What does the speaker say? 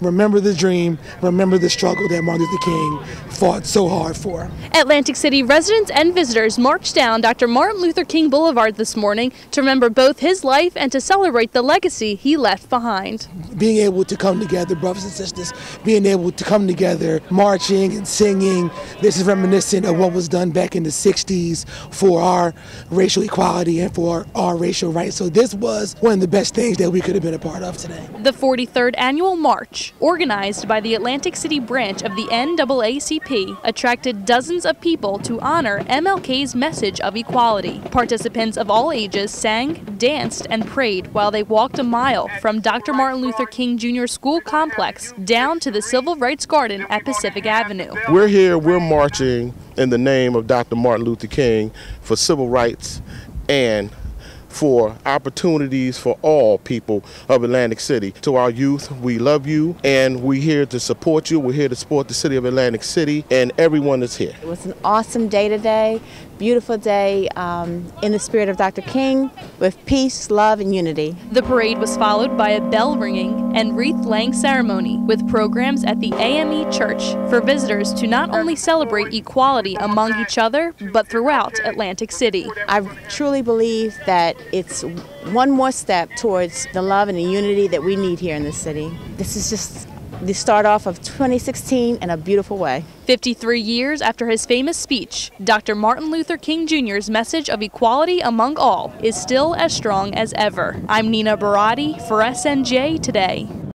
remember the dream, remember the struggle that Martin Luther King fought so hard for. Atlantic City residents and visitors marched down Dr. Martin Luther King Boulevard this morning to remember both his life and to celebrate the legacy he left behind. Being able to come together, brothers and sisters, being able to come together, marching and singing, this is reminiscent of what was done back in the 60s for our racial equality and for our, racial rights. So this was one of the best things that we could have been a part of today. The 43rd annual march, organized by the Atlantic City branch of the NAACP, attracted dozens of people to honor MLK's message of equality. Participants of all ages sang, danced, and prayed while they walked a mile from Dr. Martin Luther King Jr. School Complex down to the Civil Rights Garden at Pacific Avenue. We're here, we're marching in the name of Dr. Martin Luther King for civil rights and for opportunities for all people of Atlantic City. To our youth, we love you and we're here to support you. We're here to support the city of Atlantic City and everyone that's here. It was an awesome day today, beautiful day um, in the spirit of Dr. King with peace, love, and unity. The parade was followed by a bell ringing and wreath laying ceremony with programs at the AME Church for visitors to not only celebrate equality among each other, but throughout Atlantic City. I truly believe that it's one more step towards the love and the unity that we need here in this city. This is just the start off of 2016 in a beautiful way. 53 years after his famous speech, Dr. Martin Luther King Jr.'s message of equality among all is still as strong as ever. I'm Nina Barati for SNJ Today.